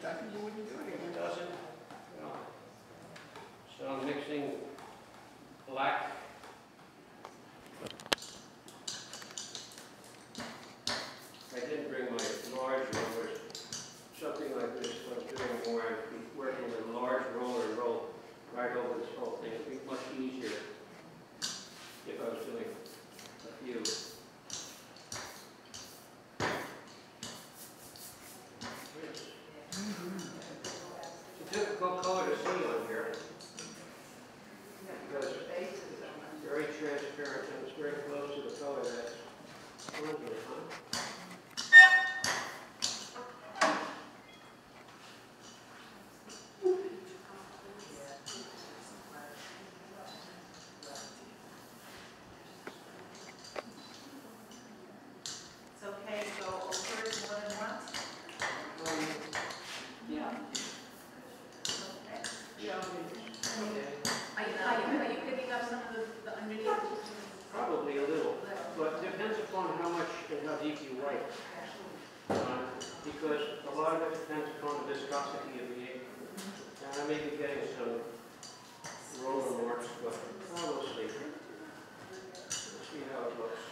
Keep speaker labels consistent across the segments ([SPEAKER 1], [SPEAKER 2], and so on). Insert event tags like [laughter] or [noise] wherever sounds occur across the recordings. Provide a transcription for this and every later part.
[SPEAKER 1] It
[SPEAKER 2] you wouldn't do it.
[SPEAKER 1] doesn't, so I'm mixing black. I didn't bring my large rollers, something like this, I'm doing, where be working with a large roller and roll right over this whole thing, it'd be much easier if I was doing a few. It's a difficult color to see on here. Because it's very transparent and it's very close to the color that's on here, huh?
[SPEAKER 3] It's okay to go over it more than once?
[SPEAKER 1] Um,
[SPEAKER 3] Yeah. Okay.
[SPEAKER 1] Yeah, okay.
[SPEAKER 3] Are you, are you, are you picking up some of the, the underneath?
[SPEAKER 1] Probably a little, but depends upon how much and how deep you write. Uh, Because a lot of it depends upon the viscosity of the ink. And I may be getting some roller marks, but I will see. We'll see how it looks.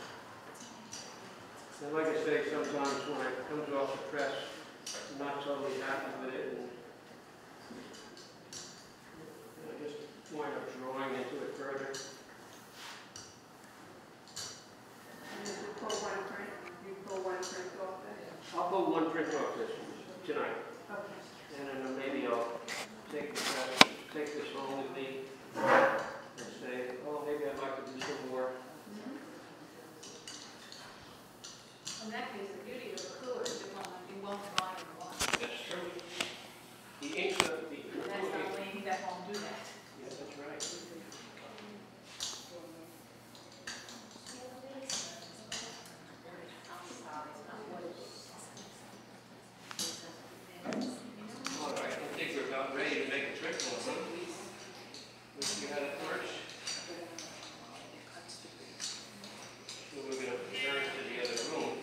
[SPEAKER 1] And like I say, sometimes when it comes off the press, I'm not totally happy with it, and I just wind up drawing into it further.
[SPEAKER 4] And you pull one print, you pull one print off it?
[SPEAKER 1] I'll pull one print off this tonight,
[SPEAKER 4] Okay.
[SPEAKER 1] and then maybe I'll take this, uh, take this home with me and say, oh, maybe I'd like to do some more.
[SPEAKER 3] In that case, the beauty of a cooler is it won't, it won't dry in one.
[SPEAKER 1] That's true. The ink, the.
[SPEAKER 3] That's not laying that won't do that.
[SPEAKER 1] Yeah, that's right. All right, I think we're about ready to make a trip on it. Let's see how that works. So we're gonna adjourn to the other room.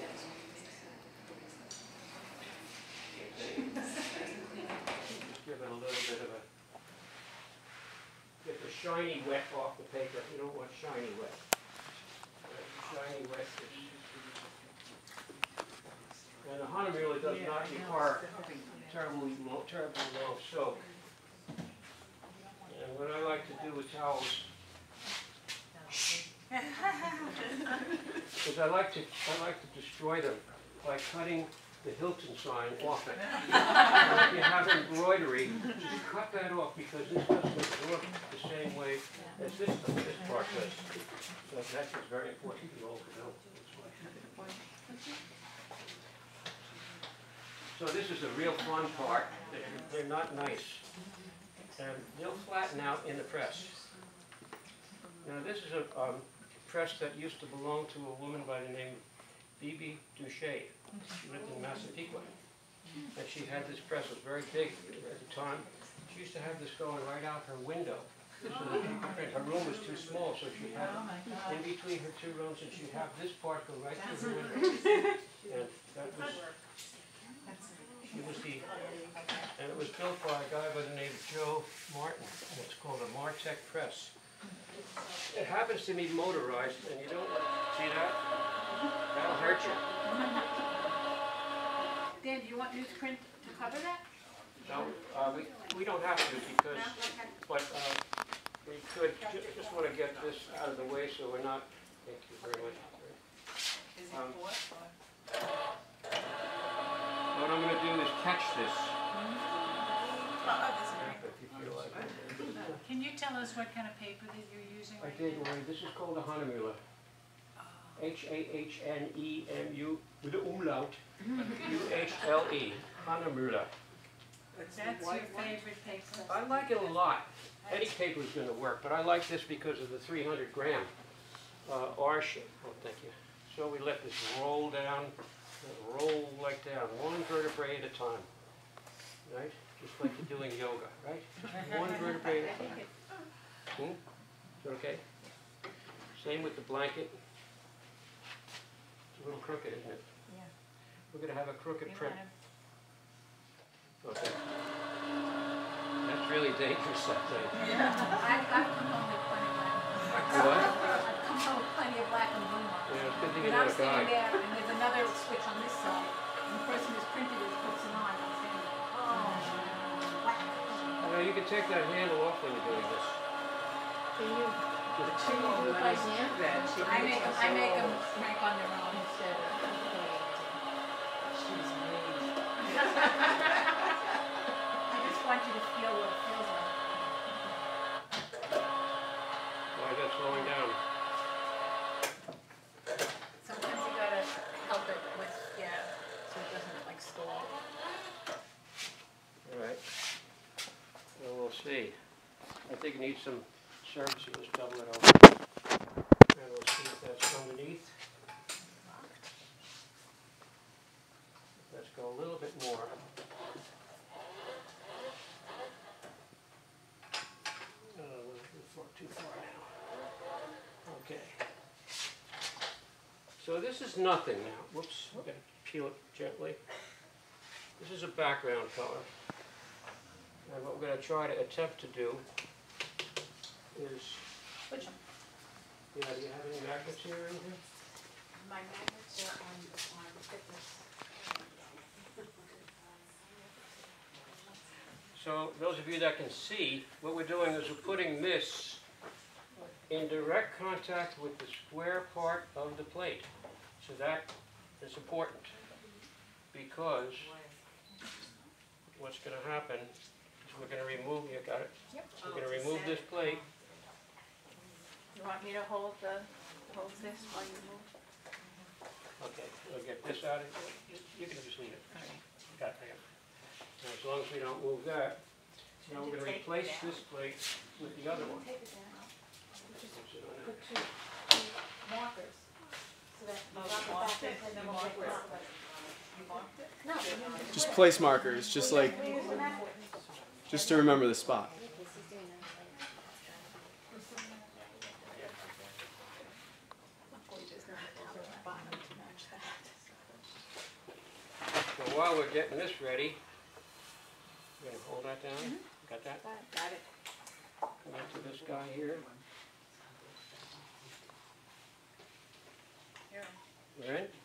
[SPEAKER 1] Okay. Just give it a little bit of a, get the shiny wet off the paper. You don't want shiny wet. Shiny wet. And the Hahnemühle does not require terribly, lo- terribly long soak. And what I like to do with towels [laughs] is I like to, I like to destroy them by cutting the Hilton sign off it. [laughs] If you have embroidery, just cut that off because this doesn't look the same way as this, this part does. So that's just very important you all to know. So this is a real fun part. They're- They're not nice. And they'll flatten out in the press. Now, this is a um, press that used to belong to a woman by the name of Phoebe Duche. She lived in Massapequa. And she had this press, it was very big at the time. She used to have this going right out her window. So that she could print. Her room was too small, so she had it in between her two rooms, and she'd have this part go right through her window. And that was, she was the, and it was built by a guy by the name of Joe Martin, and it's called a Martech press. It happens to be motorized, and you don't, see that? That'll hurt you.
[SPEAKER 3] Dan, do you want newsprint to cover that?
[SPEAKER 1] No, uh, we, we don't have to because, but, uh, we could, ju- just wanna get this out of the way so we're not, thank you very much. Um, What I'm gonna do is catch this. If you feel like it.
[SPEAKER 5] Can you tell us what kind of paper that you're using
[SPEAKER 1] I
[SPEAKER 5] right
[SPEAKER 1] did, Maureen, this is called a Hahnemühle. H-A-H-N-E-M-U, with the umlaut, U-H-L-E, Hahnemühle.
[SPEAKER 5] That's your favorite paper?
[SPEAKER 1] I like it a lot. Any paper is gonna work, but I like this because of the three hundred gram, uh, R shape. Oh, thank you. So we let this roll down, roll like down, one vertebrae at a time. Right? Just like you're doing yoga, right? One vertebrae at a time. [laughs] Hmm? Is that okay? Same with the blanket. It's a little crooked, isn't it?
[SPEAKER 5] Yeah.
[SPEAKER 1] We're gonna have a crooked
[SPEAKER 5] You
[SPEAKER 1] print. Okay. That's really dangerous, that thing. [laughs]
[SPEAKER 3] I've, I've come home with plenty of black.
[SPEAKER 1] What?
[SPEAKER 3] I've come home with plenty of black and blue marks.
[SPEAKER 1] Yeah, it's good thing
[SPEAKER 3] And
[SPEAKER 1] you're
[SPEAKER 3] I'm standing there, and there's another switch on this side, and the person who's printed it puts it on, I'm standing there, oh, whack.
[SPEAKER 1] You know, you can take that handle off when you're doing this.
[SPEAKER 2] Can you,
[SPEAKER 1] Just-
[SPEAKER 2] can you do it by hand?
[SPEAKER 3] I make, 'em- I make them crank on their own.
[SPEAKER 2] Instead of,
[SPEAKER 6] She's mean.
[SPEAKER 3] I just want you to feel what it feels like.
[SPEAKER 1] Why is that slowing down?
[SPEAKER 3] Sometimes you gotta help it with, yeah, so it doesn't like stall.
[SPEAKER 1] All right. Well, we'll see. I think it needs some service, so let's double it over. And we'll see if that's underneath. Let's go a little bit more. Uh. Okay. So this is nothing now. Whoops, we're gonna peel it gently. This is a background color. And what we're gonna try to attempt to do is,
[SPEAKER 3] Which one?
[SPEAKER 1] yeah, do you have any magnets here in here?
[SPEAKER 3] My magnets are on, on fitness.
[SPEAKER 1] So those of you that can see, what we're doing is we're putting this in direct contact with the square part of the plate. So that is important because what's gonna happen is we're gonna remove, you got it?
[SPEAKER 3] Yep.
[SPEAKER 1] We're gonna remove this plate
[SPEAKER 3] You want me to hold the, hold this while you move?
[SPEAKER 1] Okay, we'll get this out of, here. you can just leave it. Got it. Now, as long as we don't move that, now we're gonna replace this plate with the other one.
[SPEAKER 3] Take it down. Just put two, two markers, so that oh, you drop it back in, and then we'll get this. No. we didn't.
[SPEAKER 7] Just place markers, just like
[SPEAKER 3] We use the map.
[SPEAKER 7] just to remember the spot.
[SPEAKER 3] Hopefully there's not a top or bottom to match that.
[SPEAKER 1] So while we're getting this ready, we're gonna hold that down, mm-hmm. got that?
[SPEAKER 3] Got it.
[SPEAKER 1] Come up to this guy here. We're in? [laughs]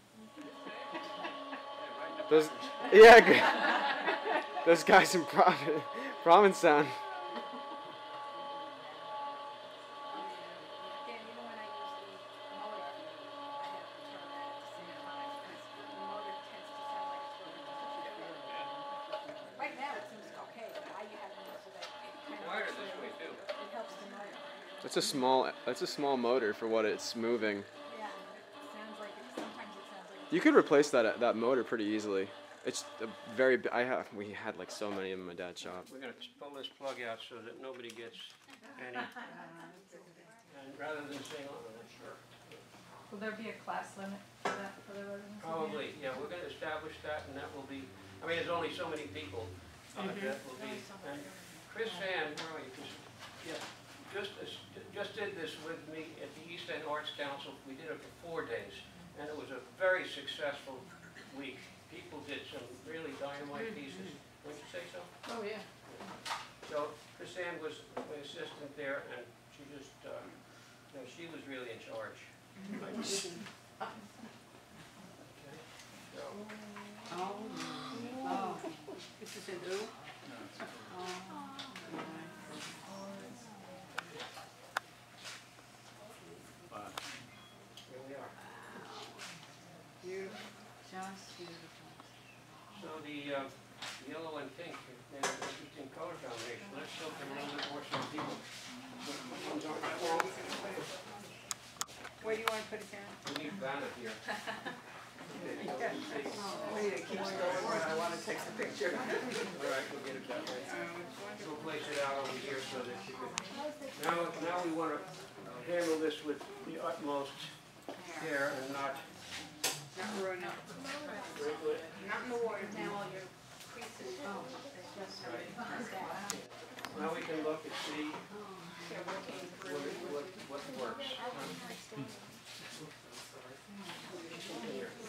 [SPEAKER 7] Those, yeah, [laughs] those guys in Provi- Provincetown.
[SPEAKER 3] Dan,
[SPEAKER 7] That's a small. That's a small motor for what it's moving.
[SPEAKER 3] Yeah, it like, it. it like.
[SPEAKER 7] You could replace that that motor pretty easily. It's a very. I have. We had like so many in my dad's shop.
[SPEAKER 1] We're gonna pull this plug out so that nobody gets any, and rather than saying, oh, I'm not sure.
[SPEAKER 5] Will there be a class limit for that, for the residents? of?
[SPEAKER 1] Probably, yeah, we're gonna establish that, and that will be, I mean, there's only so many people, uh, that will be, and Chris Van, where are you, Chris? Yeah, just, as- just did this with me at the East End Arts Council, we did it for four days, and it was a very successful week. People did some really dynamite pieces, wouldn't you say so?
[SPEAKER 2] oh, yeah.
[SPEAKER 1] So Chris Ann was my assistant there, and she just, uh, you know, she was really in charge. Okay, so,
[SPEAKER 2] Oh, oh, this is a new? Oh,
[SPEAKER 1] here we are.
[SPEAKER 2] beautiful, just beautiful.
[SPEAKER 1] So the uh, yellow and pink made an interesting color combination. Let's show them a little bit more so people. Which ones aren't that long?
[SPEAKER 4] Where do you want to put it down?
[SPEAKER 1] We need Vanna here. [laughs]
[SPEAKER 4] Wait, it keeps going I want to take the picture.
[SPEAKER 1] All right, we'll get it that way. We'll place it out over here so that you can, now, now we want to handle this with the utmost care and not,
[SPEAKER 4] Not ruin it. Not in the water.
[SPEAKER 3] Now all your creases, oh, it's just, like
[SPEAKER 1] now we can look and see
[SPEAKER 3] oh.
[SPEAKER 1] what, what, what works. huh? Thank you.